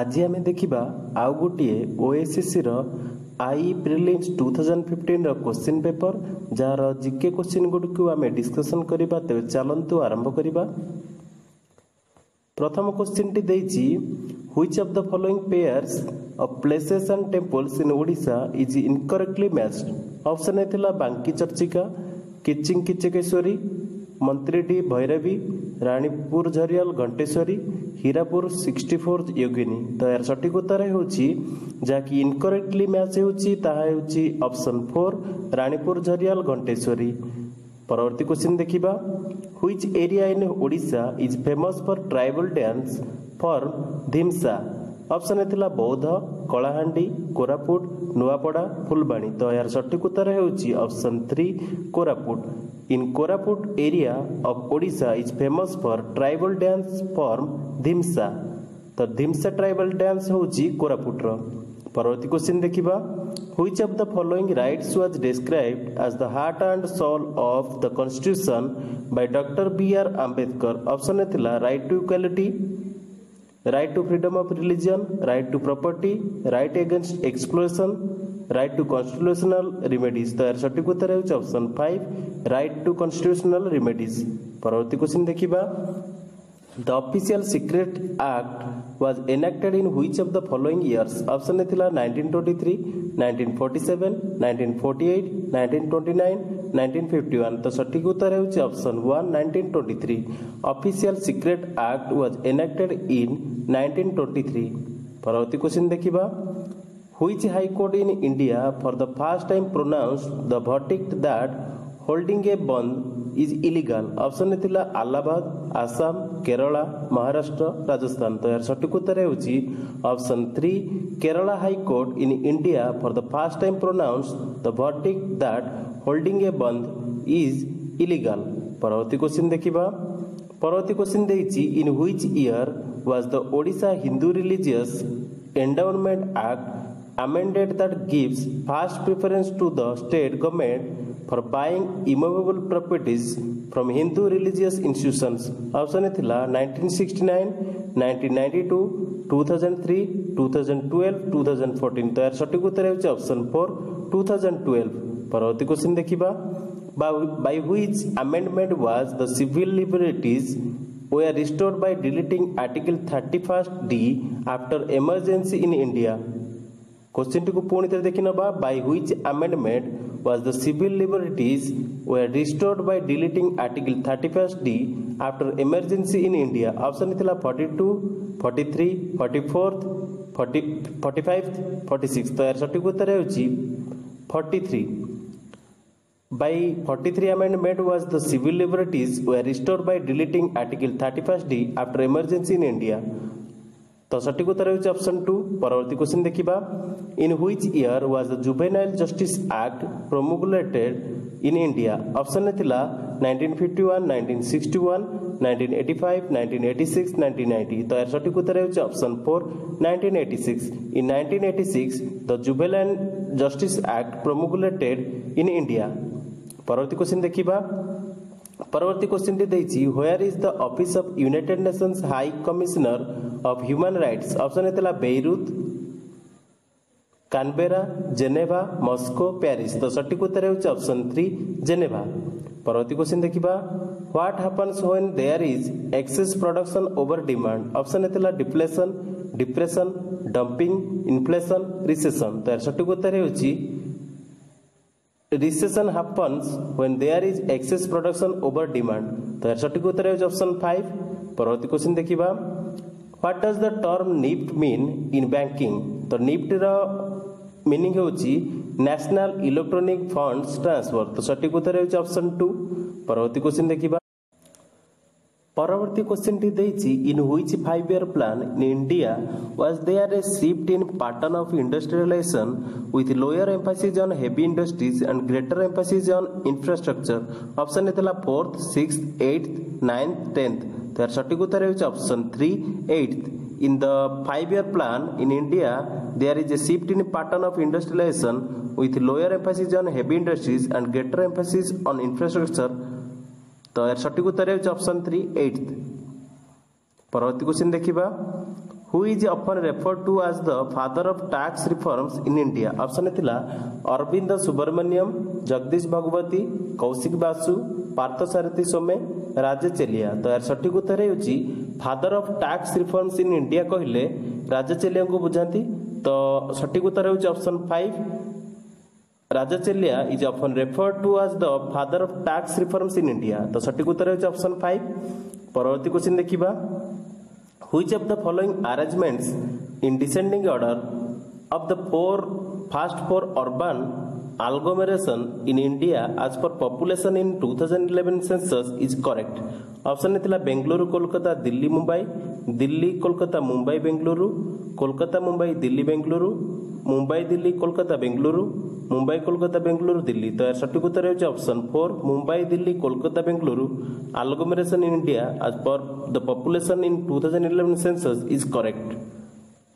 ଆଜି ଆମେ ଦେଖିବା ଆଉ ଗୋଟିଏ ଓଏସିସିର ଆଇ ପ୍ରିଲିମ୍ସ ଟୁ ଥାଉଜେଣ୍ଡ ଫିଫ୍ଟିନ୍ର କୋଶ୍ଚିନ୍ ପେପର ଯାହାର ଜିକେ କୋଶ୍ଚିନ୍ ଗୁଡ଼ିକୁ ଆମେ ଡିସ୍କସନ୍ କରିବା ତେବେ ଚାଲନ୍ତୁ ଆରମ୍ଭ କରିବା ପ୍ରଥମ କୋଶ୍ଚିନ୍ଟି ଦେଇଛି which of the following pairs of places and temples in Odisha is incorrectly matched option ହେଇଥିଲା ବାଙ୍କି ଚର୍ଚ୍ଚିକା କିଚିଂ କିଚିକେଶ୍ୱରୀ ମନ୍ତ୍ରୀଟି ଭୈରବୀ ରାଣୀପୁର ଝରିଆଲ ଘଣ୍ଟେଶ୍ୱରୀ ହୀରାପୁର ସିକ୍ସଟି ଫୋର୍ଥ ୟୋଗିନୀ ତ ଏହାର ସଠିକ ଉତ୍ତର ହେଉଛି ଯାହାକି ଇନକରେକ୍ଟଲି ମ୍ୟାଚ୍ ହେଉଛି ତାହା ହେଉଛି ଅପସନ୍ ଫୋର୍ ରାଣୀପୁର ଝରିଆଲ ଘଣ୍ଟେଶ୍ୱରୀ ପରବର୍ତ୍ତୀ କ୍ୱେଶ୍ଚିନ୍ ଦେଖିବା which area in Odisha is famous for tribal dance for Dhimsa option ଥିଲା ବୌଦ୍ଧ କଳାହାଣ୍ଡି କୋରାପୁଟ ନୂଆପଡ଼ା ଫୁଲବାଣୀ ତ ଏହାର ସଠିକ ଉତ୍ତର ହେଉଛି option three Koraput in Koraput area of Odisha is famous for tribal dance form Dhimsa. The तो Dhimsa tribal dance hoji Koraputra. परवर्त question देखा which of the following rights was described as the heart and soul of the constitution by doctor B R Ambedkar option A थिला right to equality right to freedom of religion right to property right against exploration right to constitutional remedies तो यार सठिक उत्तर option five right to constitutional remedies परवर्त question देखा the official secret act was enacted in which of the following years option ने nineteen twenty three nineteen forty seven nineteen forty eight nineteen twenty nine nineteen fifty तो सठिक उत्तर option nineteen official secret act was enacted in nineteen twenty three परवर्त question देखा which High Court in India for the first time pronounced the verdict that holding a bond is illegal. ଅପସନ୍ରେ ଥିଲା ଆଲାହାବାଦ ଆସାମ କେରଳ ମହାରାଷ୍ଟ୍ର ରାଜସ୍ଥାନ ତ ଏହାର ସଠିକ ଉତ୍ତର ହେଉଛି option three Kerala high court in India for the first time pronounced the verdict that holding a bandh is illegal ପରବର୍ତ୍ତୀ question ଦେଖିବା ପରବର୍ତ୍ତୀ କ୍ୱେଶ୍ଚିନ୍ ଦେଇଛି in which year was the Odisha Hindu religious endowment act amended that gives first preference to the state government for buying immovable properties from Hindu religious institutions. Option थिला 1969, 1992, 2003, 2012, 2014. तो यार सटीक उत्तर है ऑप्शन 4 2012. परवर्ती क्वेश्चन देखिबा by which amendment was the civil liberties were restored by deleting article 31st d after emergency in india question T पुणी देखने by which amendment was the civil liberties were restored by deleting article thirty D after emergency in India option थिला forty two forty three forty fourth forty forty five forty six तो यार सठिक उत्तर हो forty three by forty three amendment was the civil liberties were restored by deleting article thirty D after emergency in India तो सठिक उत्तर option two परवर्ती question देखा in which year was the juvenile justice act promulgated in India option nineteen fifty one nineteen sixty one nineteen eighty five nineteen eighty six nineteen ninety तो यार सठिक उत्तर option four nineteen eighty six in India परवर्ती question देखा परवर्ती question T there is the office of United Nations high commissioner of human rights option है Beirut Canberra Geneva Moscow Paris तो सटीक उत्तर ऑप्शन थ्री जेनेवा परवर्ती question देखा what happens when there is excess production over demand option है depletion depression dumping inflation recession तो सटीक उत्तर है recession happens when there is excess production over demand तो सटीक उत्तर है ऑप्शन फाइव परवर्ती क्वेश्चन देखा what does the term NEFT mean in banking तो निफ्टर meaning national electronic funds transfer तो सटिक उत्तर ऑप्शन टू परवर्त क्वेश्चन देखा परवर्ती क्वेश्चन टी दे in which five year plan in India was there a shift in pattern of industrialisation with lower emphasis on heavy industries and greater emphasis on infrastructure option fourth six eighth ninth tenth तर सठिक उत्तर option three eight in the five year plan in India there is a shift in pattern of industrialisation with lower emphasis on heavy industries and greater emphasis on infrastructure तो यार सठिक उत्तर option three eight परवर्ती question देखा who is often refer to as the father of tax reforms in India option three Arvind Subramanian Jagdish Bhagwati Kaushik Basu Parthasarathi सोमे राजे चेलिया तो यार सठिक उत्तर है father of tax reforms in India कहले राजा चेलिया को बुझाती तो सठिक उत्तर है option five Raja Chelliah is often referred to as the father of tax reforms in India तो सठिक उत्तर है ऑप्शन फाइव परवर्त क्वेश्चन देखा which of the following arrangements in descending order of the four fast four urban Algomeration in India as per population in 2011 census is correct. Option थिला बेंगलुरु কলকাতা দিল্লি মুম্বাই দিল্লি কলকাতা মুম্বাই बेंगलुरु কলকাতা মুম্বাই দিল্লি बेंगलुरु মুম্বাই দিল্লি কলকাতা বেঙ্গলুরু মুম্বাই কলকাতা বেঙ্গলুরু দিল্লি তো এর সঠিক উত্তর হচ্ছে option four Mumbai Delhi Kolkata Bengaluru agglomeration in India as per the population in two thousand eleven census is correct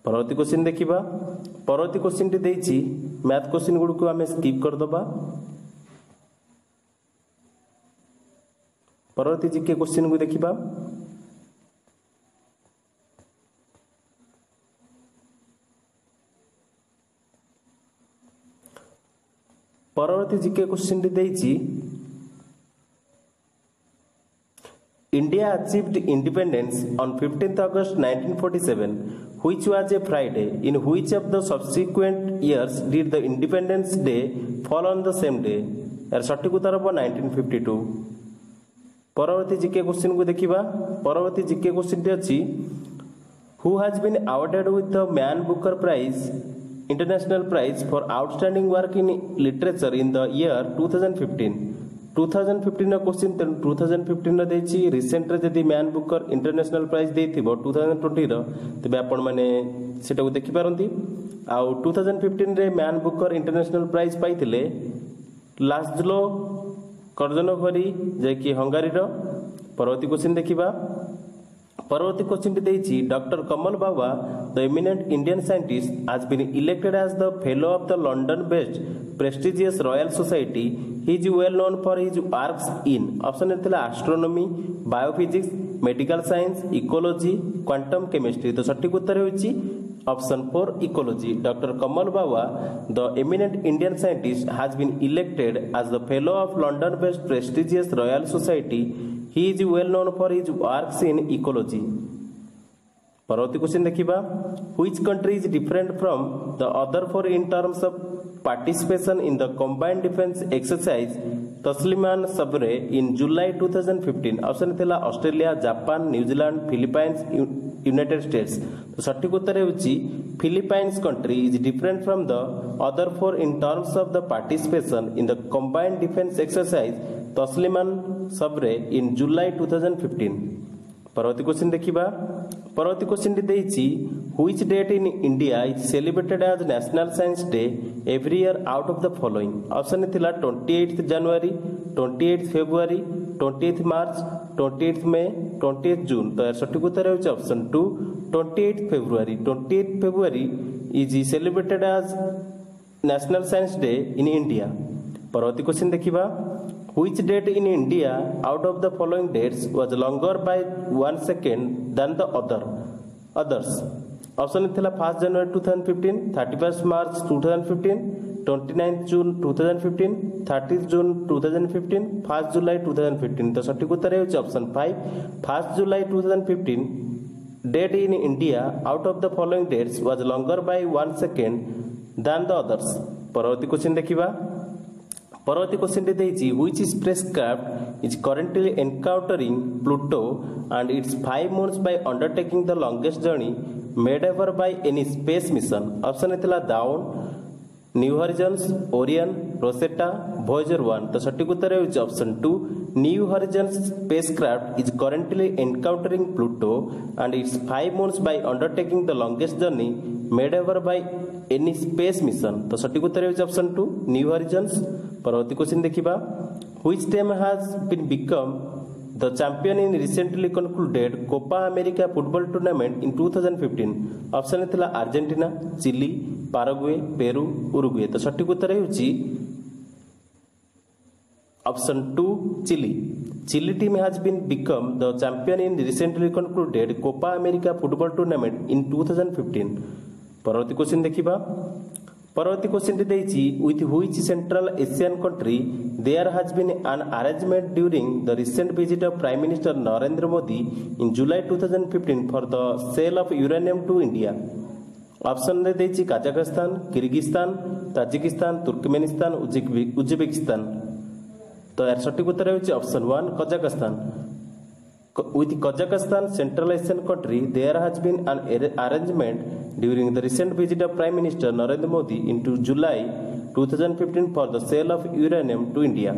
वर्ती क्वन देखा पवर्ती क्विटी math क्वन गुड्नु आम स्किप गरिदिजिकश्चिन् देखर्ती जे question India achieved independence on 15th August 1947, which was a Friday. In which of the subsequent years did the Independence Day fall on the same day? এর সঠিক উত্তর হব নাইনটিন ফিফটি টু পরবর্তী GK কোশ্চিনକୁ ଦେଖିବା ପରବର୍ତ୍ତୀ ଜିକେ କୋଶ୍ଚିନ୍ଟି ଅଛି who has been awarded with the Man Booker Prize International Prize for outstanding work in literature in the year two thousand fifteen two thousand ଫିଫ୍ଟିନ୍ର question ତେଣୁ ଟୁ ଥାଉଜେଣ୍ଡ ଫିଫ୍ଟିନ୍ର ଦେଇଛି ରିସେଣ୍ଟରେ ଯଦି ମ୍ୟାନ୍ ବୁକର ଇଣ୍ଟରନ୍ୟାସନାଲ୍ ପ୍ରାଇଜ୍ ଦେଇଥିବ two thousand ଟ୍ୱେଣ୍ଟିର ତେବେ ଆପଣମାନେ ସେଟାକୁ ଦେଖିପାରନ୍ତି ଆଉ ଟୁ ଥାଉଜେଣ୍ଡ ଫିଫ୍ଟିନ୍ରେ ମ୍ୟାନ୍ ବୁକର ଇଣ୍ଟରନ୍ୟାସନାଲ୍ ପ୍ରାଇଜ୍ ପାଇଥିଲେ ଲାସ୍ଲୋ କର୍ଜନଭରି ଯିଏକି ହଙ୍ଗାରୀର ପରବର୍ତ୍ତୀ କୋଶ୍ଚିନ୍ ଦେଖିବା পরবর্তী কোশ্চিনটি দিয়েছি doctor Kamal Bawa the eminent Indian scientist has been elected as the fellow of the London based prestigious Royal is well known for his works in option ଏ ଥିଲା astronomy biophysics medical science ecology quantum chemistry ତ ସଠିକ୍ ଉତ୍ତର ହେଉଛି option four ecology doctor Kamal Bawa the eminent Indian scientist has been elected as the fellow of London based prestigious Royal Society he is well known for his works in ecology ପରବର୍ତ୍ତୀ question ଦେଖିବା which country is different from the other four in terms of participation in the combined defense exercise Talisman Sabre in July 2015 option थिला Australia Japan New Zealand Philippines United States तो सठिक उत्तर ହେଉଛି Philippines country is different from the other four in terms of the participation in the combined defence exercise Talisman Sabre in July 2015 परवर्ती question देखा परवर्ती question T which date in India is celebrated as national science day every year out of the following option थिला 28th जनवरी 28th February 28th मार्च 28th मे 28th जून तो यार सठिक उत्तर option two 28th February 28th February is celebrated as national science day in India परवर्ती question देखा Which date in India out of the following dates was longer by 1 second than the other? Others. Option ଥିଲା first January two thousand fifteen thirty first March two thousand fifteen twenty ninth June two thousand fifteen thirty June two thousand fifteen first July two thousand fifteen ତ ସଠିକ୍ ଉତ୍ତର ହେଉଛି option five first July two thousand fifteen date in India out of the following dates was longer by one second than the others ପରବର୍ତ୍ତୀ question ଦେଖିବା পরবর্তী কোশ্চেনটি দিয়েছি which is spacecraft is currently encountering Pluto and it's five months by undertaking the longest journey made ever by any space mission option ଥିଲା Dawn New Horizons Orion Rosetta Voyager one তো সঠিক উত্তর হচ্ছে option two New Horizons spacecraft is currently encountering Pluto and it's five months by undertaking the longest journey made ever by any space mission তো সঠিক উত্তর হচ্ছে option two New Horizons ପରବର୍ତ୍ତୀ question ଦେଖିବା which team has been become the champion in recently concluded Copa America football tournament in two thousand fifteen option ଥିଲା Argentina Chile Paraguay Peru Uruguay ତ ସଠିକ୍ ଉତ୍ତର ହେଉଛି option two Chile Chile team has been become the champion in recently concluded Copa America football tournament in two thousand fifteen পরবর্তী question দেখিবা Parvati question ଦେଇଛି with which central asian country there has been an arrangement during the recent visit of prime minister narendra modi in july 2015 for the sale of uranium to india option रे ଦେଇଛି Kazakhstan Kyrgyzstan Tajikistan Turkmenistan Uzbekistan ତ ଏହାର ସଠିକ ଉତ୍ତର ହେଉଛି option one Kazakhstan with Kazakhstan centralization country there has been an arrangement during the recent visit of prime minister narendra modi into july 2015 for the sale of uranium to india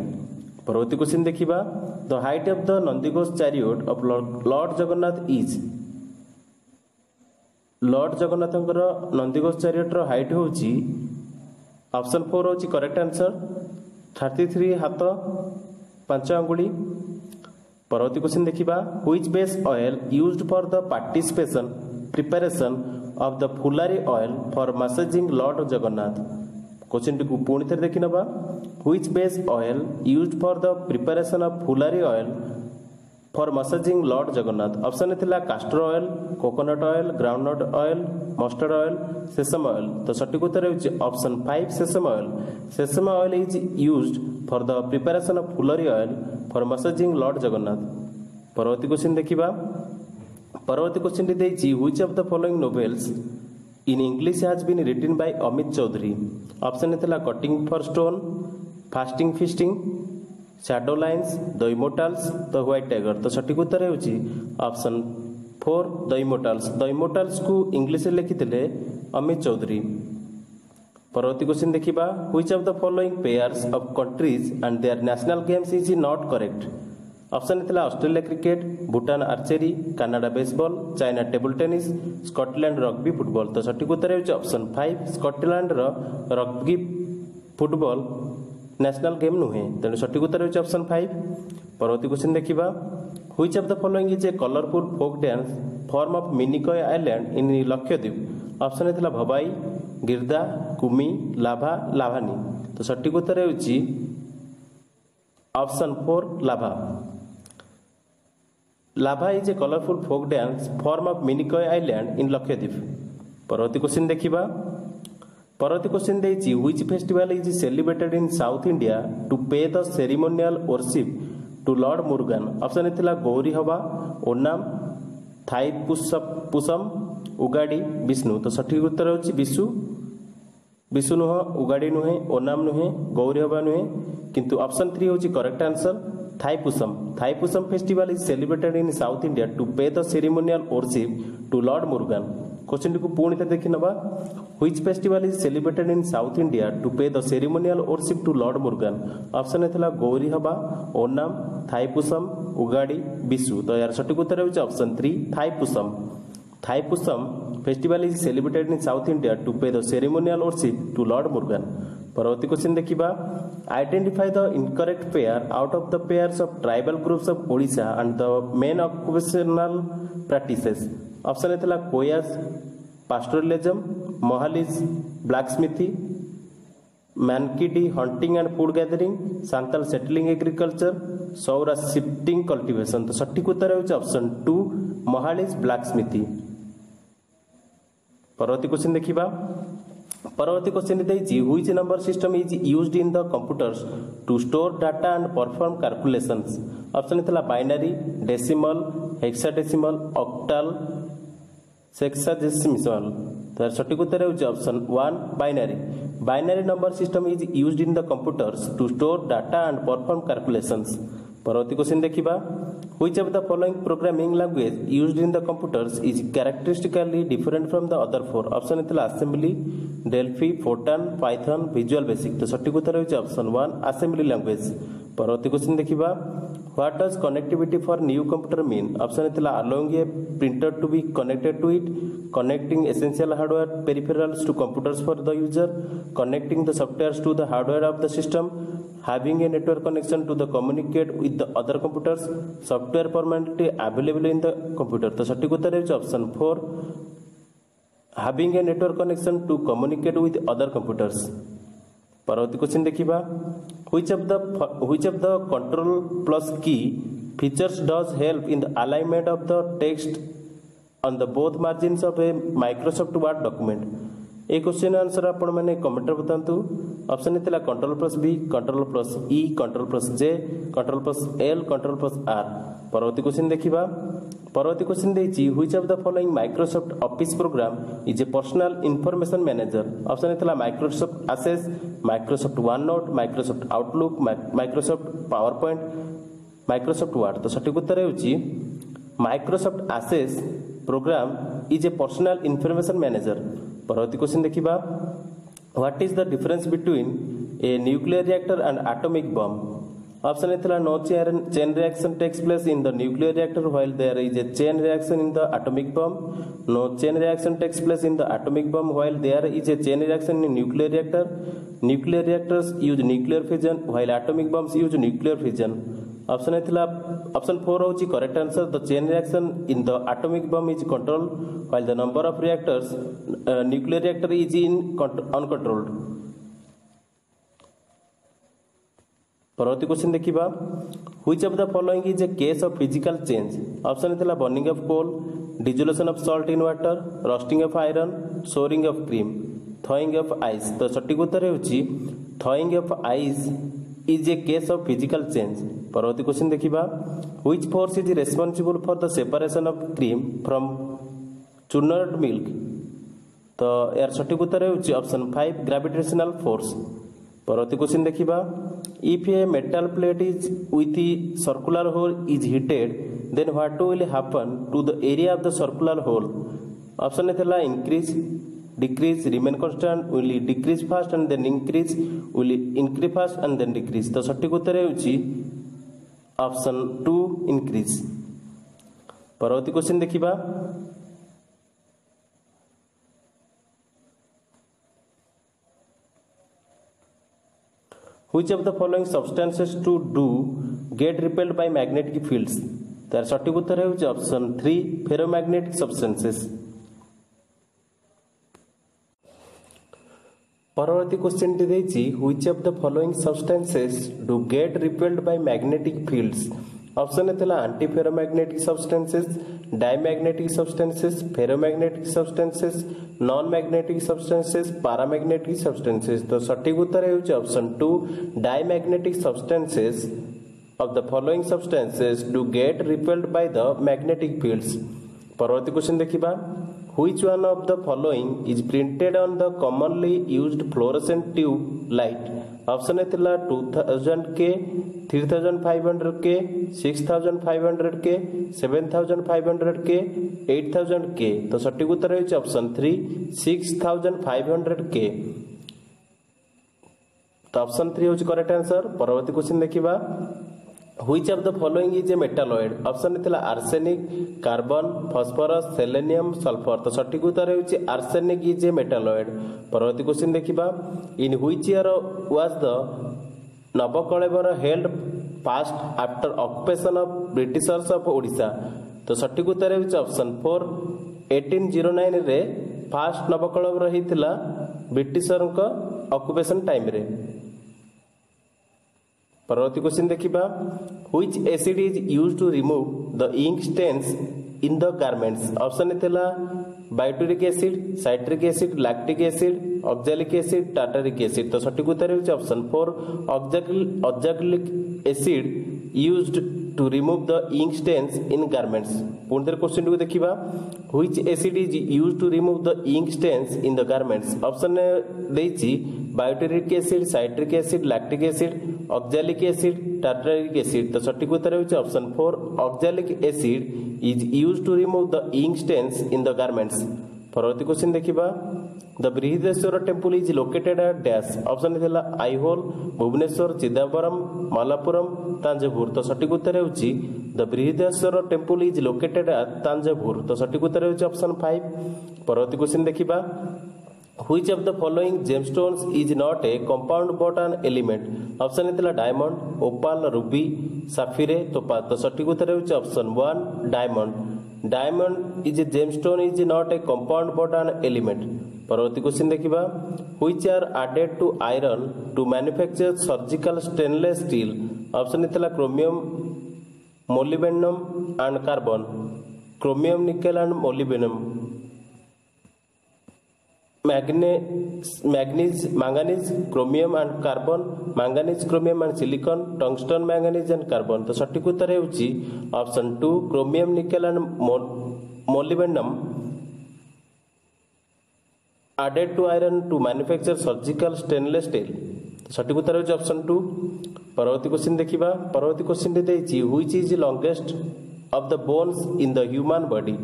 ପରବର୍ତ୍ତୀ question ଦେଖିବା the height of the Nandighosh chariot of Lord Jagannath is Lord ଜଗନ୍ନାଥଙ୍କର ନନ୍ଦିଘୋଷ ଚାରିଓଟର height ହେଉଛି option four ହେଉଛି correct answer thirty three ହାତ ପାଞ୍ଚ ଅଙ୍ଗୁଳି Parvati question dekhiba which base oil used for the participation preparation of the fulari oil for massaging lord jagannath question T पुणी थे देखी नवा which base oil use for the preparation of Phulari oil for massaging Lord Jagannath option castor oil coconut oil groundnut oil mustard oil sesame oil त सठिक उत्तर हुन्छ option five sesame oil sesame oil is use for the preparation of Phulari oil for massaging Lord Jagannath पवर्ती question देख्दा पवर्ती question which of the following novels in English has been written by Amit Chaudhuri option थाहा cutting for stone fasting feasting shadow lines the immortals the white tiger তো সঠিক উত্তর ହେଉଛି অପସନ୍ four দৈমোটালস দৈমোটালসକୁ ଇଂଲିଶରେ ଲେଖିଥିଲେ ଅମିତ ଚୌଧୁରୀ ପରବର୍ତ୍ତୀ question ଦେଖିବା which of the following pairs of countries and their national games is not correct option ଥିଲା Australia cricket Bhutan archery Canada baseball China table tennis Scotland rugby football ତ ସଠିକ୍ ଉତ୍ତର ହେଉଛି ଅପସନ୍ ଫାଇଭ୍ ସ୍କଟଲ୍ୟାଣ୍ଡର ରଗ୍ବି ଫୁଟବଲ୍ नेशनल गेम नुहे तेणु सठिक उत्तर होप्शन फाइव परवर्ती क्वेश्चन देखा which of the following is a colourful folk dance form of Minicoy island in Lakshadweep option है भबाई गिर्दा कुमी लाभा लाभानी तो सठिक उत्तर option four Lava Lava is a colourful folk dance form of Minicoy island in Lakshadweep परवर्ती question देखा परवर्ती question देती which festival is celebrated in south India to pay the ceremonial worship to Lord Murugan option ये Gauri Habba Onam Thai पुसम उगाड़ी विष्णु तो सठिक उत्तर होची विशु विशु नुह उगाड़ी नुहे ओनाम नुहे गौरी हवा नुहे किंतु ऑप्शन थ्री होची correct answer Thaipusam Pusam festival is celebrated in south India to pay the ceremonial worship to Lord Murugan क्वेश्चनটিକୁ ପୁଣି ଥରେ ଦେଖିନେବା which festival is celebrated in south India to pay the ceremonial worship to Lord Murugan option ଥିଲା ଗୌରୀ ହବା ଓନାମ ଥାଇପୁସମ ଉଗାଡ଼ି ବିଶୁ ତ ଏହାର ସଠିକ ଉତ୍ତର ହେଉଛି option three Thaipusam Thaipusam festival is celebrated in south India to pay the ceremonial worship to Lord Murugan ପରବର୍ତ୍ତୀ question ଦେଖିବା identify the incorrect pair out of the pairs of tribal groups of Odisha and the main occupational practices option A থলা Koyas pastoralism Mahalis black smithy Mankidi hunting and food gathering Santal settling agriculture Saora shifting cultivation তো সঠিক উত্তর হউছ option 2 Mahalis black স্মিথি পৰৱতী question দেখিবা পৰৱতী question দিছি which number system is used in the computers to store data and perform calculations option A থলা binary decimal hexadecimal octal sexagesimical तर सटीक उत्तर ହେଉଛି option one binary binary number system is used in the computers to store data and perform calculations ପରବର୍ତ୍ତୀ question ଦେଖିବା Which of the following programming language used in the computers is characteristically different from the other four? Option ହେଇଥିଲା assembly, Delphi, Fortran, Python, Visual Basic। তো সঠিক উত্তর হচ্ছে option 1 assembly language। পরবর্তী question দেখিবা what does connectivity for new computer mean option ଥିଲା allowing a printer to be connected to it connecting essential hardware peripherals to computers for the user connecting the softwares to the hardware of the system having a network connection to the communicate with the other computers software permanently available in the computer तो सठिक उत्तर ହେଉଛି option four having a network connection to communicate with other computers ପରବର୍ତ୍ତୀ question ଦେଖିବା which of the which of the control plus key features does help in the alignment of the text on the both margins of a Microsoft Word document A question answer ଆପଣମାନେ କମେଣ୍ଟରେ ବତାନ୍ତୁ option ଥିଲା control plus B control plus E control plus J control plus L control plus R ପରବର୍ତ୍ତୀ question ଦେଖିବା পরবর্তী question দিয়েছি which of the following Microsoft Office program is a personal information manager option লা Microsoft Access Microsoft OneNote Microsoft Outlook Microsoft PowerPoint Microsoft Word তো সঠিক উত্তর হচ্ছে Microsoft Access program is a personal information manager परवर्त question देखा what is the difference between a nuclear reactor and atomic bomb option इथला no chain reaction takes place in the nuclear reactor while there is a chain reaction in the atomic bomb no chain reaction takes place in the atomic bomb while there is a chain reaction in nuclear reactor nuclear reactors use nuclear fission while atomic bombs use nuclear fission option थिला option four हूँ correct answer the chain reaction in the atomic bomb is control while the number of reactors nuclear reactor is in uncontrolled परवर्ती question देखा which of the following is A case of physical change option burning of coal dissolution of salt in water rusting of iron souring of cream thawing of ice तो सठिक उत्तर हो thawing of ice is a case of physical change ପରବର୍ତ୍ତୀ question ଦେଖିବା which force is responsible for the separation of cream from churned milk ତ ଏହାର ସଠିକ ଉତ୍ତର ହେଉଛି ଅପସନ୍ ଫାଇଭ୍ ଗ୍ରାଭିଟେସନାଲ୍ ଫୋର୍ସ ପରବର୍ତ୍ତୀ କ୍ୱେଶ୍ଚିନ୍ ଦେଖିବା if a metal plate is with circular hole is heated then what will happen to the area of the circular hole option ଥିଲା increase decrease remain constant will decrease first and then increase will increase first and then decrease তো সঠিক উত্তর হচ্ছে option two increase परवर्ती question देखा which of the following substances to do get repelled by magnetic field तार सठिक उत्तर option three ferromagnetic सबस्टास्ट परवर्ती क्वेश्चन टी ଦେଇଛି which of the following substances do get repelled by magnetic fields option ଥିଲା anti ferromagnetic substances diamagnetic substances ferromagnetic substances non magnetic substances paramagnetic substances ତ ସଠିକ୍ ଉତ୍ତର ହେଉଛି option two diamagnetic substances of the following substances do get repelled by the magnetic fields परवर्ती question देखा which one of the following is printed on the commonly used fluorescent tube light option थिला 2000 के 3500 के 6500 के 7500 के 8000 के तो सटीक उत्तर है ऑप्शन 3 6500 के तो ऑप्शन 3 होच करेक्ट आंसर परवर्ती क्वेश्चन देखिबा which of the following is a metalloid option ଥିଲା arsenic carbon phosphorus selenium sulphur ତ ସଠିକ୍ ଉତ୍ତର ହେଉଛି ଆର୍ସେନିକ୍ ଇଜ୍ ଏ ମେଟାଲଏଡ୍ ପରବର୍ତ୍ତୀ କ୍ୱେଶ୍ଚିନ୍ ଦେଖିବା in which year was the Nabakalebara held first after occupation of Britishers of Odisha ତ ସଠିକ୍ ଉତ୍ତର ହେଉଛି ଅପ୍ସନ୍ ଫୋର୍ ଏଇଟିନ୍ ଜିରୋ ନାଇନ୍ରେ ଫାଷ୍ଟ ନବକଳେବର ହେଇଥିଲା ବ୍ରିଟିଶର୍ଙ୍କ ଅକୁପେସନ୍ ଟାଇମ୍ରେ परवर्ती क्वेश्चन देखा which acid is use to remove the ink stains in the garments option thela butyric acid citric acid lactic acid oxalic acid tartaric acid तो सठिक उत्तर होगी option four oxalic acid used to remove the ink stains in garments पुणी थे question टी देखा which acid is use to remove the ink stains in the garments option butyric acid citric acid lactic acid oxalic acid tartaric acid the সঠিক উত্তর হচ্ছে option 4 oxalic acid is use to remove the ink stains in the garments পরবর্তী question দেখিবা the Brihadeeswara temple is located at dash option थिला आईहोल भुवनेश्वर चिदम्बरम मालापुरम तांजभूर तो सठिक उत्तर हेउची the Brihadeshwara temple is located at Thanjavur तो सठिक उत्तर हेउची ऑप्शन 5 परवर्ती क्वेश्चन देखिबा which of the following gemstones is not a compound but an element অপସନ୍ ହେଇଥିଲା ଡାଇମଣ୍ଡ ଓପାଲ ରୁବି ସାଫିରେ ତୋପା ତ ସଠିକ୍ ଉତ୍ତର ହେଉଛି option one diamond diamond is a gemstone is not a compound but an element ପରବର୍ତ୍ତୀ କ୍ୱେଶ୍ଚିନ୍ ଦେଖିବା which are added to iron to manufacture surgical stainless steel option ହେଇଥିଲା chromium molybdenum and carbon chromium nickel and molybdenum manganese, manganese, chromium and carbon, manganese, chromium and silicon, tungsten, manganese and carbon. तो सठिक उत्तर ହେଉଛି option two chromium nickel and molybdenum added to iron to manufacture surgical stainless steel ସଠିକ ଉତ୍ତର ହେଉଛି option two ପରବର୍ତ୍ତୀ question ଦେଖିବା ପରବର୍ତ୍ତୀ କୋଶ୍ଚିନ୍ଟି ଦେଇଛି which is longest of the bones in the human body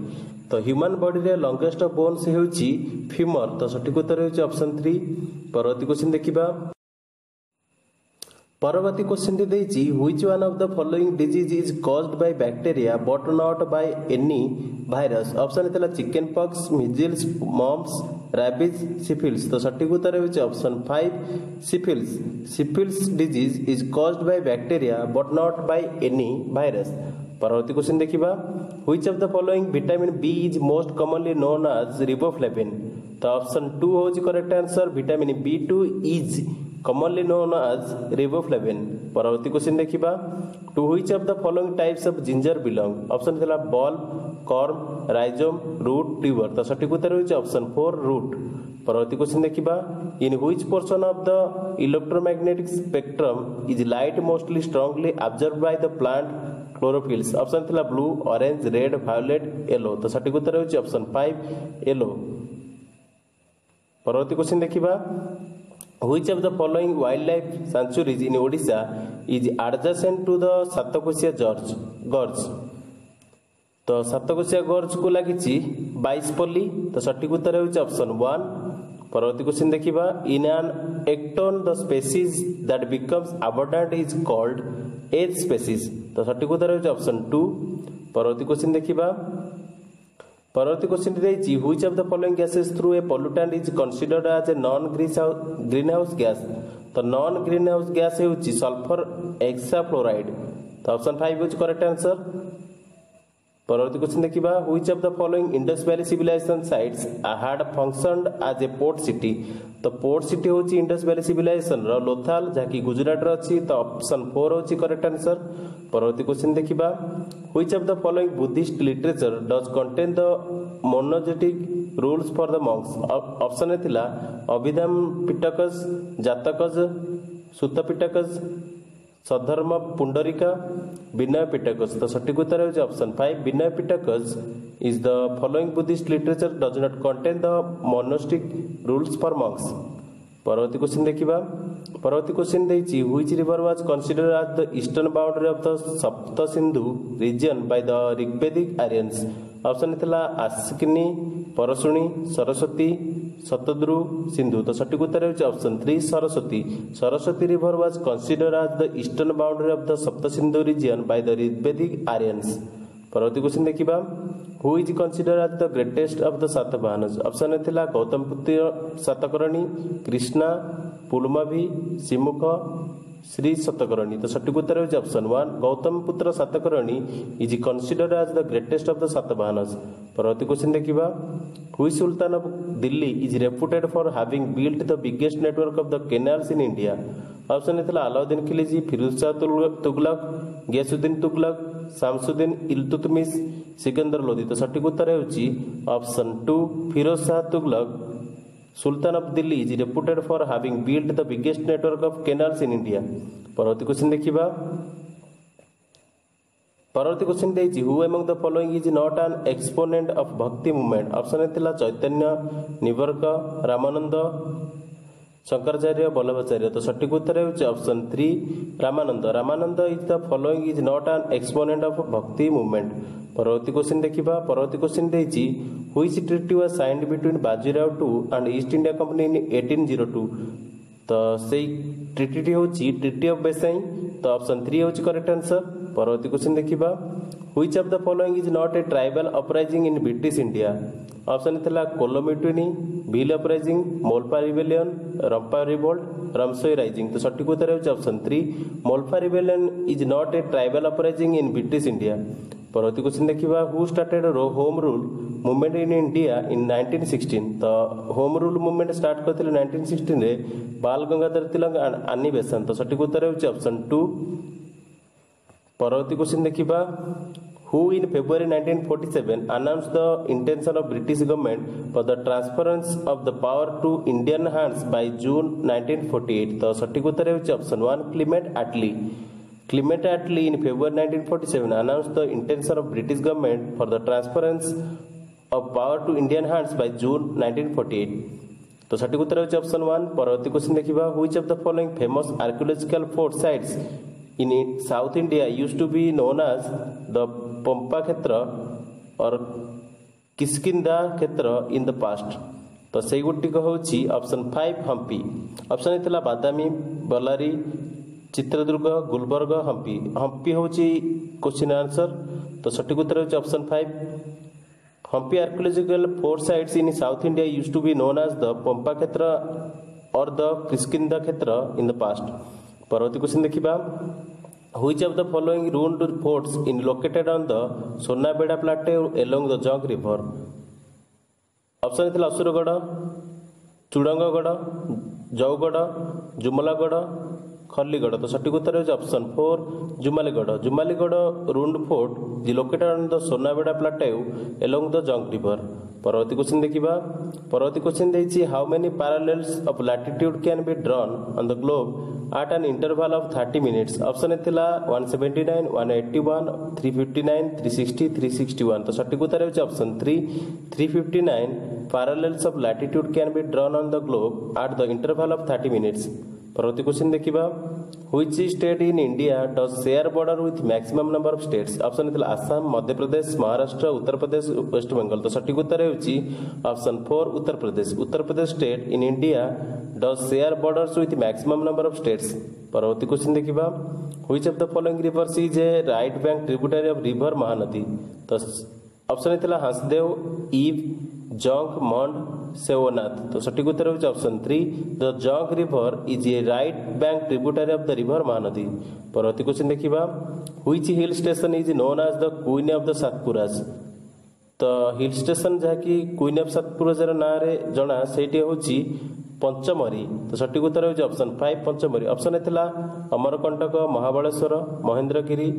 ତ ହ୍ୟୁମାନ୍ ବଡିରେ ଲଙ୍ଗେଷ୍ଟ ବୋନ୍ସ ହେଉଛି ଫିମର ତ ସଠିକ ଉତ୍ତର ହେଉଛି ଅପସନ୍ ଥ୍ରୀ ପରବର୍ତ୍ତୀ କ୍ୱେଶ୍ଚିନ୍ ଦେଖିବା ପରବର୍ତ୍ତୀ କ୍ୱେଶ୍ଚିନ୍ଟି ଦେଇଛି which one of the following disease is caused by bacteria but not by any virus option ଥିଲା chicken pox measles mumps rabies syphilis ତ ସଠିକ ଉତ୍ତର ହେଉଛି option five syphilis syphilis disease is caused by bacteria but not by any virus ପରବର୍ତ୍ତୀ question ଦେଖିବା which of the following vitamin B is most commonly known as riboflavin ତ option two ହେଉଛି correct answer vitamin B two is commonly known as परवर्ती question देखा to which of the following types of ginger belong option थिला bulb corm rhizome root tuber तो सठिक उत्तर होइछ option 4 root परवर्ती क्वेश्चन देखा in which portion of the electromagnetic spectrum is light mostly strongly observe by the plant chlorophylls option ଥିଲା blue orange red violet yellow ତ ସଠିକ ଉତ୍ତର ହେଉଛି ଅପସନ୍ ଫାଇଭ୍ ୟେଲୋ ପରବର୍ତ୍ତୀ କ୍ୱେଶ୍ଚିନ୍ ଦେଖିବା which of the following wildlife sanctuaries in odisha is adjacent to the satakosiya gorge gorge तो सातकोशिया गर्ज को लगी बैश पल्ली तो सठिक उत्तर हूँ अप्सन वन परवर्त क्वेश्चन देखा in an ecotone the species that becomes आबडाट is called edge species ତ ସଠିକ ଉତ୍ତର ହେଉଛି ଅପସନ୍ ଟୁ ପରବର୍ତ୍ତୀ କୋଶ୍ଚିନ୍ ଦେଖିବା ପରବର୍ତ୍ତୀ କୋଶ୍ଚିନ୍ ଦେଇଛି which of the following gases through a pollutant is considered as a non green house gas ତ non green house gas ହେଉଛି ସଲ୍ଫର ଏକ୍ସାଫ୍ଲୋରାଇଡ୍ ତ ଅପସନ୍ ଫାଇଭ୍ ହେଉଛି କରେକ୍ଟ ଆନ୍ସର୍ परवर्ती देखिबा which of the following Indus valley civilisation sites had functioned as a port city seat port city होची Indus valley civilisation र Lothal option 4 होची correct four परवर्ती question देखिबा which of the following Buddhist literature does contain the monastic rules for the monks option monks option ठाधाम Pitakas Suttapitaka Saddharma Pundarika Vinaya Pitakas तो सठिक उत्तर हो option five Vinaya Pitakas is the following Buddhist literature does not contain the monastic rules for monks पवर्ती question देखा पवर्ती question दिइज river was consider as the eastern boundary of the Sapta Sindhu region by the Rigvedic Aryans option थास्कि Parushni Saraswati Shatadru Sindhu ତ ସଠିକ ଉତ୍ତର ହେଉଛି option three Saraswati Saraswati river was considered as the eastern boundary of the Sapta Sindhu region by the Rigvedic Aryans ପରବର୍ତ୍ତୀ question ଦେଖିବା who is considered as the greatest of the Satavahanas option ଥିଲା ଗୌତମ ପୁତ୍ର Satakarni Krishna Pulamavi Simuka Shri Satakarni. तो correct answer is option 1. Gautam Putra is considered considered the greatest of the the परवर्त question देखा which sultan of Delhi is reputed for having built the biggest network of the canals in India option Alauddin Khilji Firoz Shah Tughlaq Ghiyasuddin Tughlaq Shamsuddin Iltutmish Sikandar Lodi तो सठिक उत्तर होऑप्शन two Firoz Shah Tughlaq Sultan of Delhi is reputed for having built the biggest network of canals in India. পরবর্তী question দেখিবা পরবর্তী question ଦେଇଛି who among the following is not an exponent of Bhakti movement option ଥିଲା ଚୈତନ୍ୟ ନିବର୍କ ରାମାନନ୍ଦ शङ्राचार्य बल्लभचार्य सटिक उत्तर हेर्छ option three Ramananda is the following is not a exponent of bhakti movement पवर्ती question देखा question question which treaty was signed between Bajirao two and East India Company in eighteen zero two treaty हेर्छ treaty of Bassein त option three हौ correct answer परवर्ती question देखा which of the following is not a tribe uprising in British India option थालमिटिन Bhil uprising মোলপা rebellion Rampa revolt Ramosi rising তো সঠিক উত্তর হচ্ছে option three মোলপা rebellion is not a tribal uprising in British India পরবর্তী question দেখবা who started home rule movement in India in nineteen sixteen তো home rule movement start করে nineteen সিক্সটিনে Bal Gangadhar Tilak Annie Besant তো সঠিক উত্তর হচ্ছে অপশন টু পরবর্তী কোশ্চিন দেখবা who in February 1947 announced the intention of British government for the transference of the power to Indian hands by June 1948. The ସଠିକ ଉତ୍ତର ହେଉଛି option one Clement Clement Attlee in February 1947 announced the intention of British government for the transference of power to Indian hands by June 1948. तो सठिक उत्तर होଉଛି option one ପରବର୍ତ୍ତୀ question ଦେଖିବା of the following famous archaeological fort sites in South India used to be known as the Pampa Kshetra और Kishkindha Kshetra in the past तो से गुटिक हूँ ऑप्शन फाइव हम्पी ऑप्शन होता बादामी बलारी चित्रदुर्ग गुलबर्ग हम्पी हम्पी हूँ क्वेश्चन आंसर तो सठिक उत्तर हूँ option five Hampi archaeological four sites in South India used to be known as the Pampa Kshetra और the Kishkindha Kshetra in the past परवर्ती क्वेश्चन देखा which of the following ruined forts is located on the Sonabeda plateau along the Jong River? Option ଥିଲା ଅସୁରଗଡ଼ ଚୁଡ଼ଙ୍ଗଗଡ଼ ଜଉଗଡ଼ ଜୁମଲାଗଡ଼ ଖଲ୍ଲିଗଡ଼ ତ ସଠିକ ଉତ୍ତର ହେଉଛି option four Jumaligarh Jumaligarh ରୁଣ୍ଡ fort is located on the Sonabeda plateau along the Jonk river ପରବର୍ତ୍ତୀ question ଦେଖିବା ପରବର୍ତ୍ତୀ question ଦେଇଛି how many parallels of latitude can be drawn on the globe at an interval of thirty minutes option ଥିଲା one seventy nine one eighty one three fifty nine three sixty three sixty one ତ ସଠିକ୍ ଉତ୍ତର ହେଉଛି option three three fifty nine parallels of latitude can be drawn on the globe at the interval of thirty minutes परवर्त question देखा which state in India does share border with maximum number of states option Assam Madhya Pradesh Maharashtra Uttar Pradesh West Bengal तो सठिक उत्तर option four Uttar Pradesh Uttar Pradesh state in India does share borders with maximum number of states परवर्त question देखा which of the following rivers is a right bank tributary of river Mahanadi तो option Hasdeo इव जंग मंड सेवनाथ तो सठिक उत्तर होगी option three the Jong river is a right bank tributary of the river Mahanadi परवर्ती क्वेश्चन देखा which hill station is known as the queen of the Satpuras तो हिल स्टेशन जहाँकि क्वीन ऑफ सतपुराज ना जना से हूँ पंचमरी तो सठिक उत्तर होगी option five Pachmarhi option Amarkantak Mahabaleshwar Mahendragiri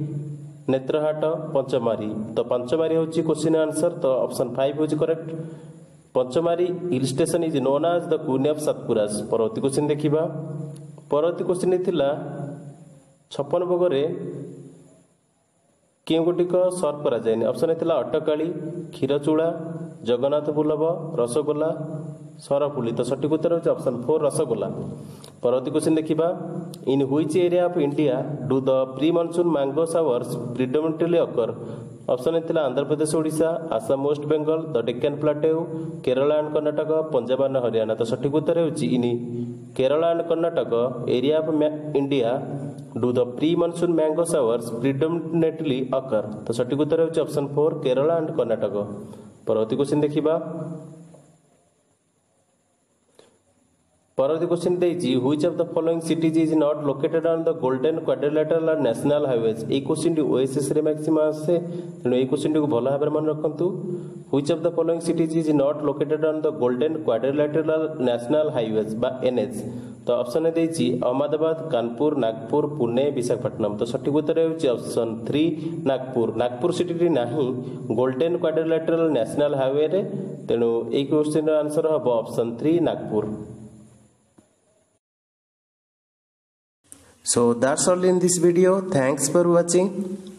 Netarhat Pachmarhi ତ ପଞ୍ଚମାରୀ ହେଉଛି କ୍ୱେଶ୍ଚିନ୍ ଆନ୍ସର୍ ତ ଅପସନ୍ ଫାଇଭ୍ ହେଉଛି correct Pachmarhi hill station is known as the queen of Satpuras ପରବର୍ତ୍ତୀ କ୍ୱେଶ୍ଚିନ୍ ଦେଖିବା ପରବର୍ତ୍ତୀ କ୍ୱେଶ୍ଚିନ୍ ଥିଲା ଛପନ ଭୋଗରେ କେଉଁଗୁଡ଼ିକ ସର୍ଭ କରାଯାଏନି ଅପସନ୍ ଥିଲା ଅଟକାଳି କ୍ଷୀରଚୂଡ଼ା ଜଗନ୍ନାଥ ପୁଲଭ ରସଗୋଲା ସରଫୁଲି ତ ସଠିକ ଉତ୍ତର ହେଉଛି ଅପସନ୍ ଫୋର୍ ରସଗୋଲା ପରବର୍ତ୍ତୀ କ୍ୱେଶ୍ଚିନ୍ ଦେଖିବା in which area of India do the pre monsoon mango showers predominantly occur option ଥିଲା Andhra Pradesh Odisha Assam West Bengal the Deccan plateau Kerala and Karnataka Punjab and Haryana ତ ସଠିକ ଉତ୍ତର ହେଉଛି in Kerala and Karnataka area of India do the pre monsoon mango showers predominantly occur तो सठिक उत्तर होगी option four Kerala and Karnataka परवर्ती question देखा परवर्ती क्वेश्चन देती which of the following cities is not located on the golden quadrilateral national highways A question टी OSS maximum आसे तेणु यही क्वेश्चन टी भल भाव मन रखु which of the following cities is not located on the golden quadrilateral national highways बा एनएच ତ ଅପସନ୍ ଦେଇଛି ଅହମ୍ମଦାବାଦ କାନପୁର ନାଗପୁର ପୁଣେ ବିଶାଖାପଟନମ୍ ତ ସଠିକ୍ ଉତ୍ତର ହେଉଛି ଅପସନ୍ ଥ୍ରୀ ନାଗପୁର ନାଗପୁର ସିଟିରେ ନାହିଁ ଗୋଲ୍ଡେନ୍ କ୍ୱାଡ୍ରିଲାଟେରାଲ ନ୍ୟାସନାଲ ହାଇୱେରେ ତେଣୁ ଏହି କ୍ୱେଶ୍ଚିନ୍ର ଆନ୍ସର୍ ହେବ option three Nagpur so that's all in this video thanks for watching